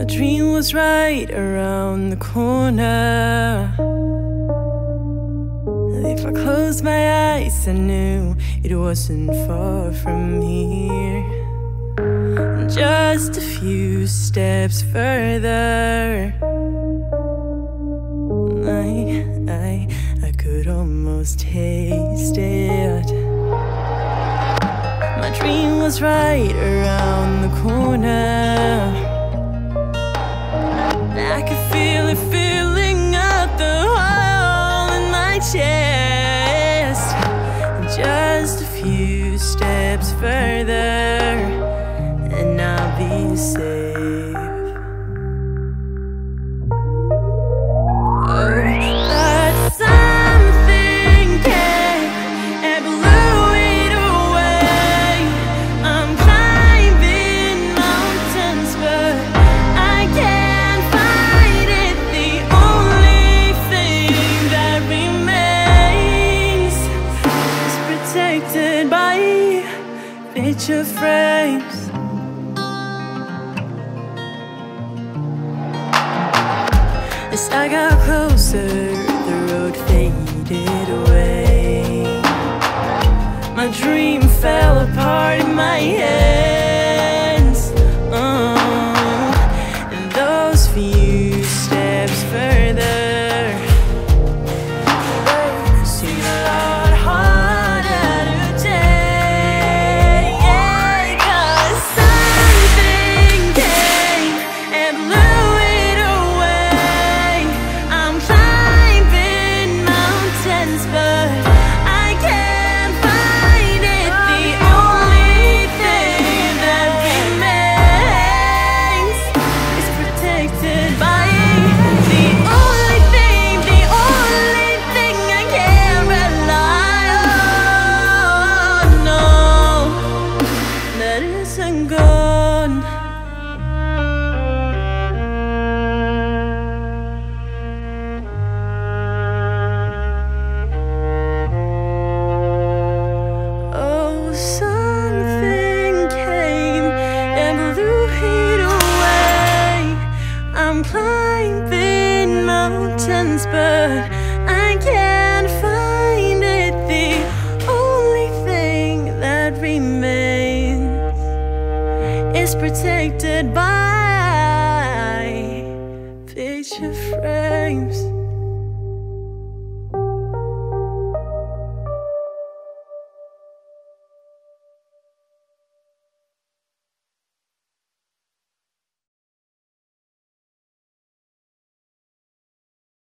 My dream was right around the corner. If I closed my eyes, I knew it wasn't far from here. Just a few steps further. I, I, I could almost taste it. My dream was right around the corner. I could feel it filling up the hole in my chest. Just a few steps further, and I'll be safe. Picture frames. As I got closer, the road faded away. My dream fell apart in my hands. Oh, and those few I'm climbing mountains, but I can't find it. The only thing that remains is protected by picture frames.